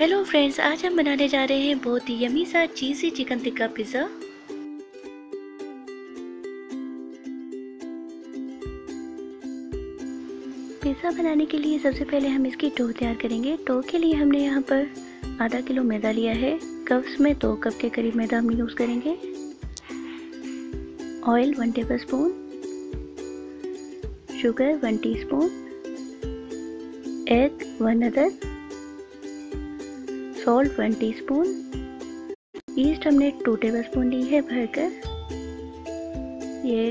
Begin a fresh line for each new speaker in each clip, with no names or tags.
Hello friends आज हम बनाने जा रहे हैं बहुत ही यमी सा cheesy chicken tikka pizza pizza बनाने के लिए सबसे पहले हम इसकी टो तैयार करेंगे। डो के लिए हमने यहाँ पर आधा किलो मैदा लिया है। कप्स में दो कप के करीब मैदा हम यूज़ करेंगे। Oil one tablespoon sugar one teaspoon egg one other salt one teaspoon yeast हमने टू टेबल स्पून ली है भरकर। ये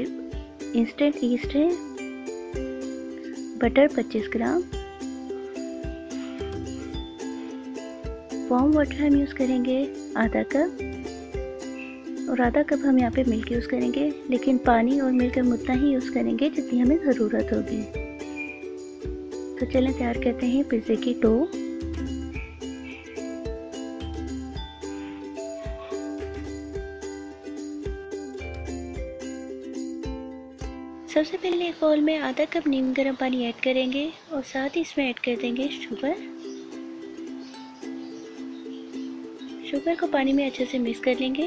इंस्टेंट ईस्ट है। Butter 25 gram. वार्म वाटर हम यूज़ करेंगे आधा कप और आधा कप हम यहाँ पे मिल्क यूज़ करेंगे। लेकिन पानी और मिल्क हम उतना ही यूज़ करेंगे जितनी हमें ज़रूरत होगी। तो चलें तैयार करते हैं पिज़्ज़े की डो सबसे पहले एक बाउल में आधा कप नीम गर्म पानी ऐड करेंगे और साथ ही इसमें ऐड कर देंगे शुगर। शुगर को पानी में अच्छे से मिक्स कर लेंगे।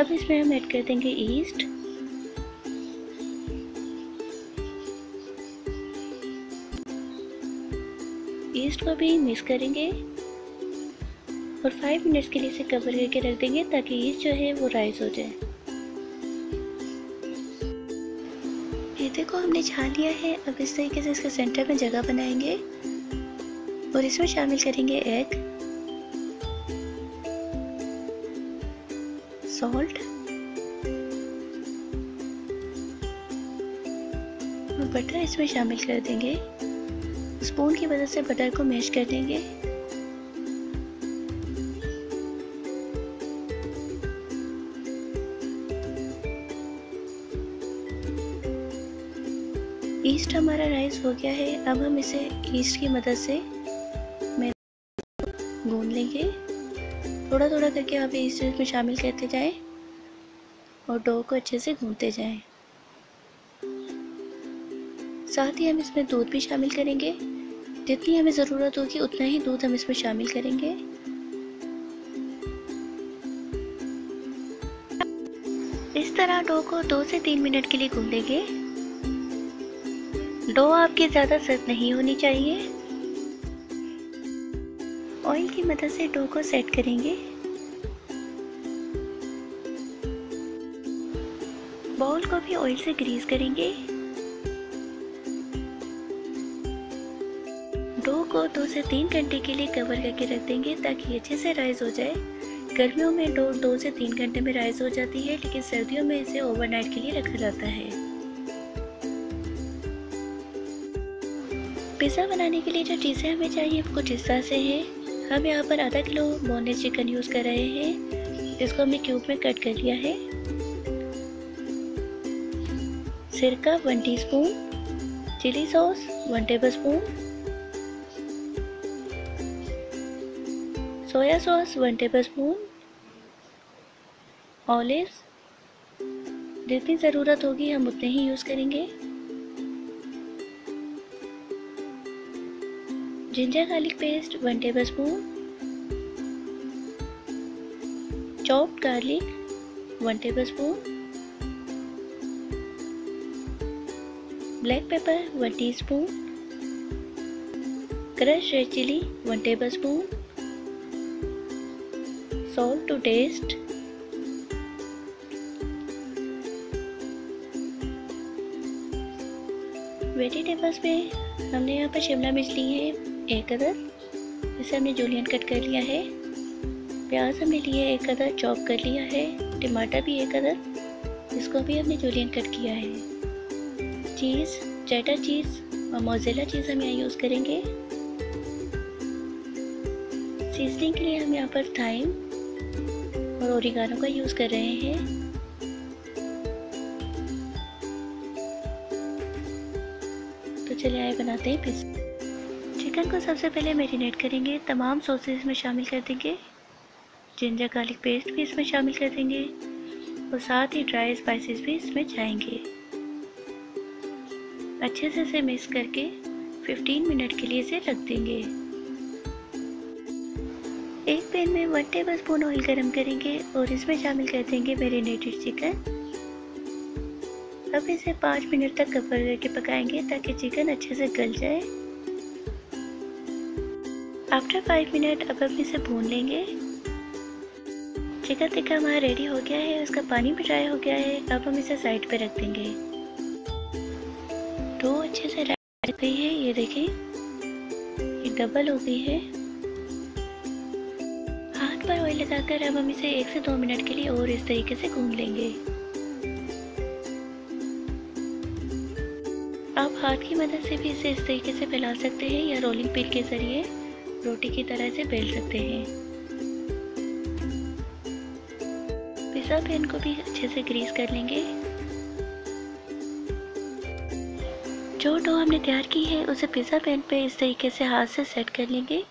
अब इसमें हम ऐड कर देंगे ईस्ट ईस्ट को भी मिक्स करेंगे और फाइव मिनट्स के लिए इसे कवर करके रख देंगे ताकि ईस्ट जो है वो राइस हो जाए। मैदे को हमने छान लिया है, अब इस तरीके से इसके सेंटर में जगह बनाएँगे। और इसमें शामिल करेंगे एग सॉल्ट बटर इसमें शामिल कर देंगे। स्पून की मदद से बटर को मैश कर देंगे। ईस्ट हमारा राइस हो गया है। अब हम इसे ईस्ट की मदद से गूंद लेंगे। थोड़ा थोड़ा करके आप ईस्ट में शामिल करते जाएँ और डो को अच्छे से गूंदते जाएँ। साथ ही हम इसमें दूध भी शामिल करेंगे। जितनी हमें ज़रूरत होगी, उतना ही दूध हम इसमें शामिल करेंगे। इस तरह डो को दो से तीन मिनट के लिए गूंदेंगे डो आपकी ज़्यादा सख्त नहीं होनी चाहिए। ऑयल की मदद से डो को सेट करेंगे। बॉल को भी ऑयल से ग्रीस करेंगे। डो को दो से तीन घंटे के लिए कवर करके रख देंगे ताकि अच्छे से राइज हो जाए। गर्मियों में डो दो से तीन घंटे में राइज हो जाती है, लेकिन सर्दियों में इसे ओवरनाइट के लिए रखा जाता है। पिज़्ज़ा बनाने के लिए जो चीज़ें हमें चाहिए वो कुछ इस तरह से है। हम यहाँ पर आधा किलो बोनलेस चिकन यूज़ कर रहे हैं। जिसको हमने क्यूब में कट कर लिया है। सिरका one teaspoon, chilli sauce one tablespoon soya sauce one tablespoon olives. जितनी ज़रूरत होगी हम उतने ही यूज़ करेंगे। Ginger garlic paste one tablespoon chopped garlic one tablespoon black pepper one teaspoon crush red chilli one tablespoon salt to taste vegetables में हमने यहाँ पर शिमला मिर्च ली है। एक अदर। इसे हमने जूलियन कट कर लिया है। प्याज हमने लिए एक अदर चॉप कर लिया है। टमाटर भी एक अदर। इसको भी हमने जूलियन कट किया है। चीज़ चैटर चीज़ और मोजेला चीज़ हम यहाँ यूज़ करेंगे। सीजनिंग के लिए हम यहाँ पर थाइम और ओरिगानो का यूज़ कर रहे हैं। तो चलिए आए बनाते हैं पिज़्ज़ा चिकन को सबसे पहले मैरिनेट करेंगे, तमाम सॉसेस इसमें शामिल कर देंगे। जिंजर गार्लिक पेस्ट भी इसमें शामिल कर देंगे और साथ ही ड्राई स्पाइसेस भी इसमें जाएँगे। अच्छे से इसे मिक्स करके 15 मिनट के लिए इसे रख देंगे। एक पैन में वन टेबल स्पून ऑयल गरम करेंगे और इसमें शामिल कर देंगे मेरीनेटेड चिकन अब इसे पाँच मिनट तक कवर करके पकाएँगे ताकि चिकन अच्छे से गल जाए। आफ्टर फाइव मिनट अब हम इसे भून लेंगे। चिकन टिक्का हमारा रेडी हो गया है, उसका पानी भी ड्राई हो गया है, अब हम इसे साइड पे रख देंगे। डो अच्छे से रेडी गई है, ये देखें। ये डबल हो गई है। हाथ पर ऑयल लगाकर अब हम इसे एक से दो मिनट के लिए और इस तरीके से घूम लेंगे। आप हाथ की मदद से भी इसे इस तरीके से फैला सकते हैं या रोलिंग पिन के ज़रिए। रोटी की तरह से बेल सकते हैं। पिज़्ज़ा पैन को भी अच्छे से ग्रीस कर लेंगे। जो डो हमने तैयार की है, उसे पिज़्ज़ा पैन पे इस तरीके से हाथ से सेट कर लेंगे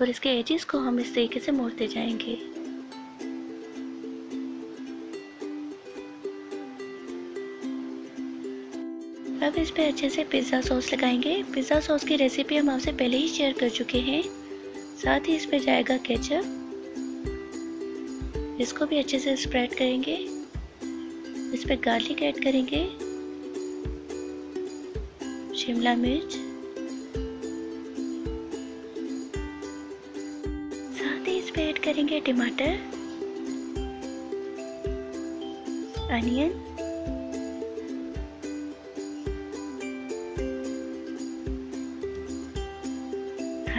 और इसके एजेस को हम इस तरीके से मोड़ते जाएँगे। इस पे अच्छे से पिज़्ज़ा सॉस लगाएँगे। पिज़्ज़ा सॉस की रेसिपी हम आपसे पहले ही शेयर कर चुके हैं। साथ ही इस पे जाएगा केचप इसको भी अच्छे से स्प्रेड करेंगे। इस पर गार्लिक ऐड करेंगे। शिमला मिर्च। साथ ही इस पर ऐड करेंगे टमाटर। अनियन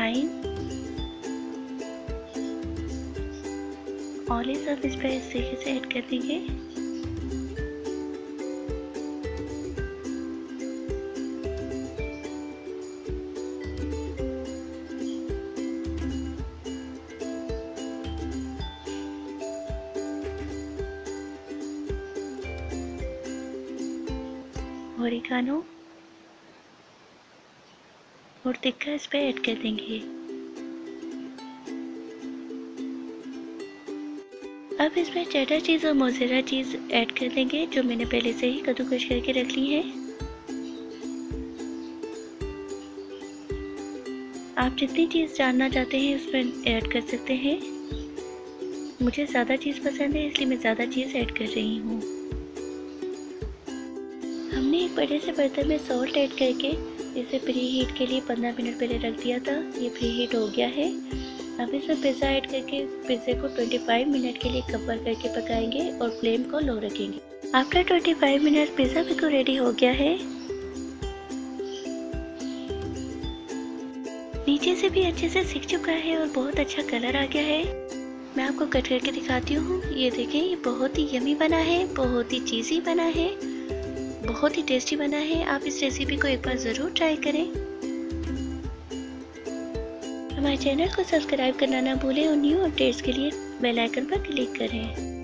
थाइम ऑलिव अब इस पर इस तरीके से ऐड कर देंगे ओरिगानो और तिक्का इस पर ऐड कर देंगे। अब इसमें चेडर चीज़ और मोजेरा चीज़ ऐड कर देंगे, जो मैंने पहले से ही कद्दूकश करके रख ली है। आप जितनी चीज़ जानना चाहते हैं, उसमें ऐड कर सकते हैं। मुझे ज़्यादा चीज़ पसंद है, इसलिए मैं ज़्यादा चीज़ ऐड कर रही हूँ। हमने एक बड़े से बर्तन में सॉल्ट ऐड करके इसे प्री हीट के लिए 15 मिनट पहले रख दिया था। ये प्री हीट हो गया है। अब इसमें पिज़्ज़ा ऐड करके पिज़्ज़े को 25 मिनट के लिए कवर करके पकाएँगे और फ्लेम को लो रखेंगे। आफ्टर 25 मिनट पिज़्ज़ा बिल्कुल रेडी हो गया है। नीचे से भी अच्छे से सीख चुका है और बहुत अच्छा कलर आ गया है। मैं आपको कट करके दिखाती हूँ। ये देखें, ये बहुत ही यमी बना है, बहुत ही चीज़ी बना है। बहुत ही टेस्टी बना है। आप इस रेसिपी को एक बार ज़रूर ट्राई करें। हमारे चैनल को सब्सक्राइब करना ना भूलें और न्यू अपडेट्स के लिए बेल आइकन पर क्लिक करें।